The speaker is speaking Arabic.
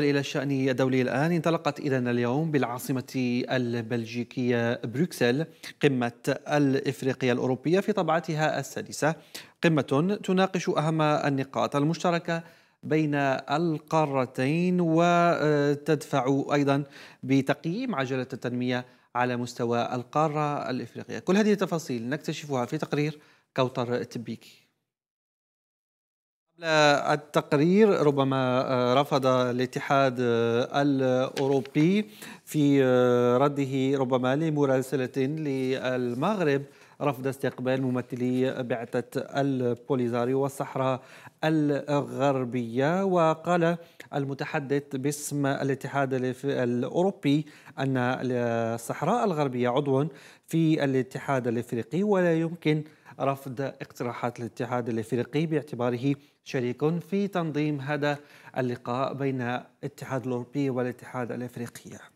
إلى الشأن الدولي الآن. انطلقت إذا اليوم بالعاصمة البلجيكية بروكسل قمة الإفريقية الأوروبية في طبعتها السادسة. قمة تناقش أهم النقاط المشتركة بين القارتين وتدفع أيضا بتقييم عجلة التنمية على مستوى القارة الإفريقية. كل هذه التفاصيل نكتشفها في تقرير كوثر تبيكي. التقرير ربما آه، رفض الاتحاد آه، الأوروبي في آه، رده ربما لمراسلة للمغرب رفض استقبال ممثلي بعثة البوليزاريو والصحراء الغربية. وقال المتحدث باسم الاتحاد الأوروبي أن الصحراء الغربية عضو في الاتحاد الإفريقي ولا يمكن رفض اقتراحات الاتحاد الافريقي باعتباره شريك في تنظيم هذا اللقاء بين الاتحاد الأوروبي والاتحاد الأفريقي.